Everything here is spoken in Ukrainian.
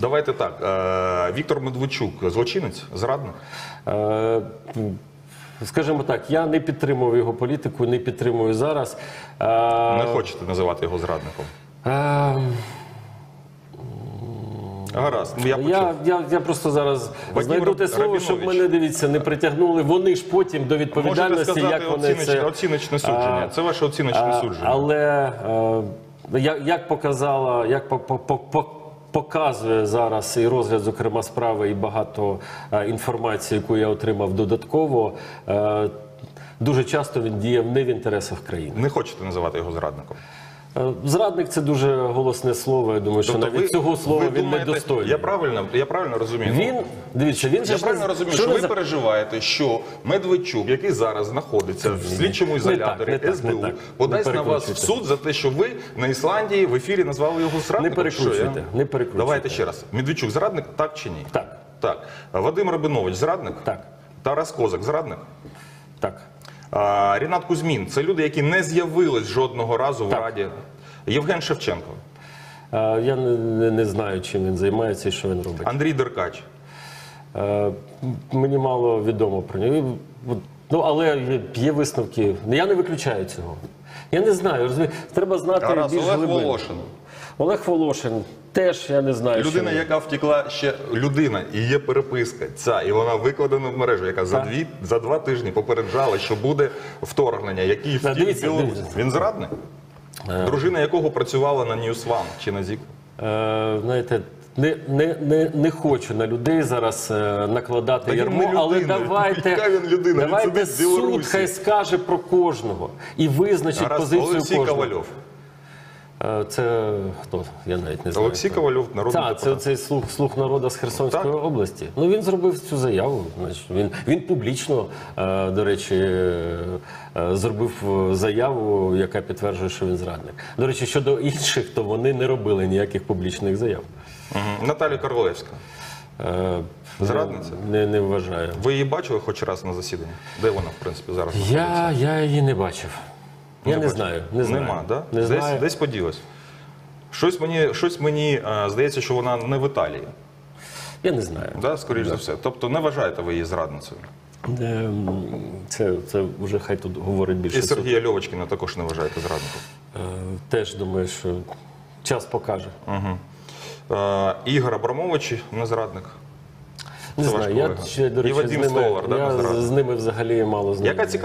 Давайте так. Е, Віктор Медведчук, злочинець, зрадник. Е, Скажімо так, я не підтримую його політику, не підтримую зараз. Е, Не хочете називати його зрадником. Гаразд, ну я почув. Я, я, я просто зараз Вадим знайду те слово, щоб мене дивіться, не притягнули. Вони ж потім до Можете відповідальності, сказати як вони оціночне, це оціночне судження. А, Це ваше оціночне А, судження. Але е, як, показала, як по- по- по- показує зараз і розгляд, зокрема, справи, і багато е, інформації, яку я отримав додатково, е, дуже часто він діяв не в інтересах країни. Не хочете називати його зрадником. Е, Зрадник це дуже голосне слово. Я думаю, що Тобто навіть цього слова ви він думаєте- не достойний. Я правильно, я правильно розумію. Він дивіться, він Я правильно не- розумію, що що ви за- переживаєте, що Медведчук, який зараз знаходиться в слідчому Не так, ізоляторі не СБУ, не так. подасть на вас в суд за те, що ви на Ісландії в ефірі назвали його зрадником. Не перекручуйте, я- не перекручуйте. Давайте ще раз. Медведчук зрадник, так чи ні? Так, Так. Вадим Рабинович зрадник? так, Тарас Козак зрадник? так. Рінат Кузьмін це люди, які не з'явились жодного разу в Так. Раді. Євген Шевченко, Я не, не, знаю, чим він займається і що він робить. Андрій Деркач. Мені мало відомо про нього. Ну, але є, висновки. Я не виключаю цього. Я не знаю. розумієте, Треба знати Гаразд, більш Олег глибину. Волошин. Олег Волошин теж я не знаю. Людина, що яка втекла ще людина, і є переписка ця, і вона викладена в мережу, яка за дві за два тижні попереджала, що буде вторгнення, який втік дивіться. Він зрадник? Дружина якого працювала на One чи на ЗІК? Е, знаєте, не, не, не, не хочу на людей зараз е, накладати Та ярмо, але давайте, Яка він людина? Давайте суд хай скаже про кожного і визначить Гаразд, позицію Олексій кожного. Ковальов. Е, Це хто? Я навіть не знаю. Олексій. Ковальов, народний Так, це цей слух, слух народу з Херсонської Так. області. Ну він зробив цю заяву. Він, він публічно, е, до речі, е, зробив заяву, яка підтверджує, що він зрадник. До речі, щодо інших, то вони не робили ніяких публічних заяв. Мгм. Наталя Карлевська. Е, Зрадниця? Не, не вважаю. Ви її бачили хоч раз на засіданні? Де вона, в принципі, зараз? Я, я її не бачив. Я не, знаю. Не знаю. Нема, да? Не десь, знаю. десь поділась. Щось мені, щось мені е, здається, що вона не в Італії, Я не знаю. да? скоріш за все. Тобто не вважаєте ви її зрадницею. Ем, Це, це вже хай тут говорить більше. І. Сергія Льовочкіна також не вважаєте зрадником. Е, Теж думаю, що час покаже. Е, Ігор Абрамович не зрадник. Не Це знаю, я ще, до І речі, Вадим з ними, Столар, да, я з ними взагалі мало знаю. Яка